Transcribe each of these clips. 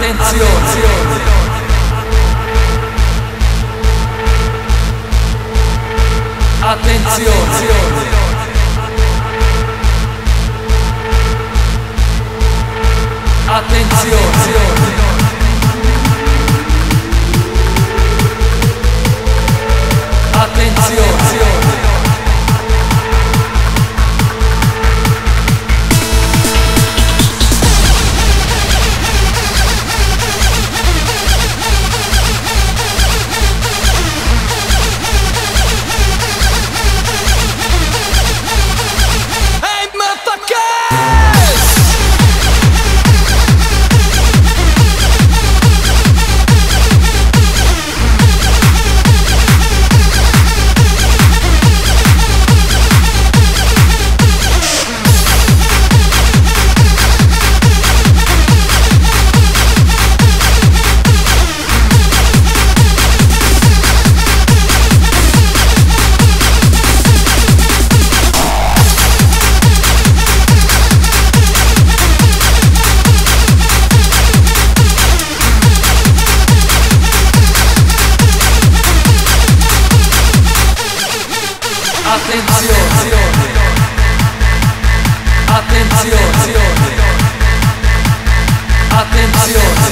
attenzione. attenzione. Attenzione. Attenzione. Attenzione.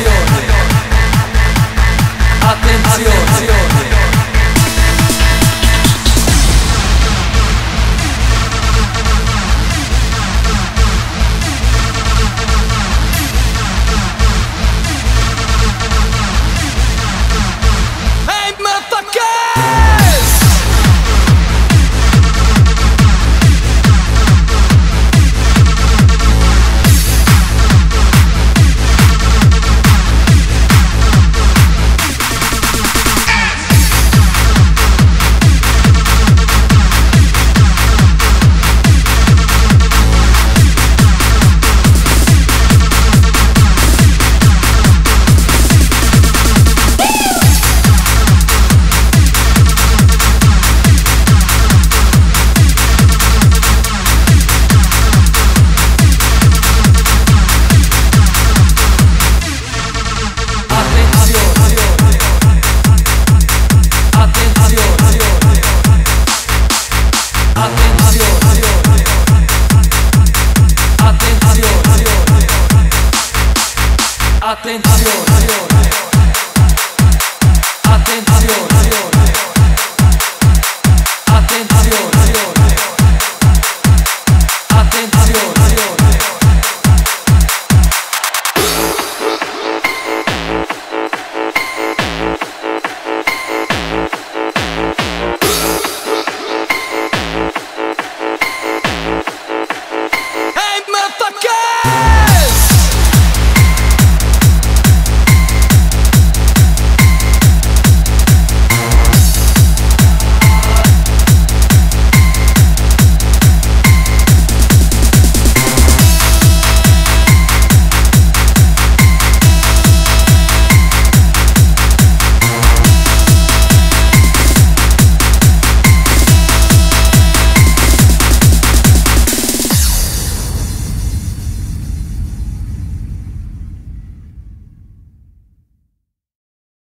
canción. atención. atención.